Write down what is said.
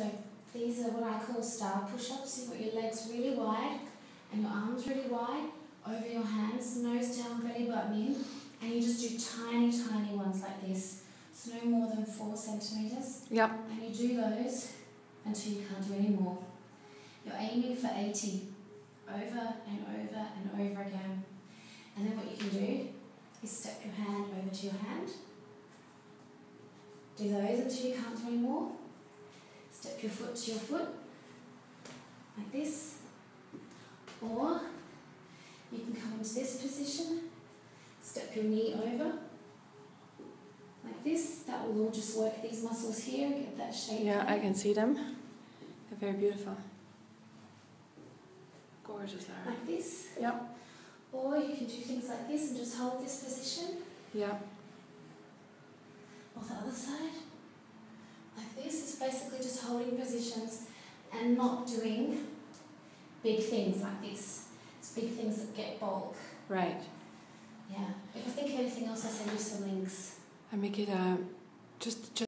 So these are what I call star push-ups. You've got your legs really wide and your arms really wide over your hands, nose down, belly button in, and you just do tiny, tiny ones like this. It's no more than four centimeters. Yep. And you do those until you can't do any more. You're aiming for 80 over and over and over again. And then what you can do is step your hand over to your hand. Do those until you can't do any more. Your foot to your foot, like this. Or you can come into this position, step your knee over, like this. That will all just work these muscles here, get that shape. Yeah, there. I can see them. They're very beautiful. Gorgeous, Lara. like this. Yep. Or you can do things like this and just hold this position. Yep. Or the other side. Like this. It's basically just holding positions and not doing big things like this. It's big things that get bulk. Right. Yeah. If I think of anything else, I'll send you some links. And make it uh, just just.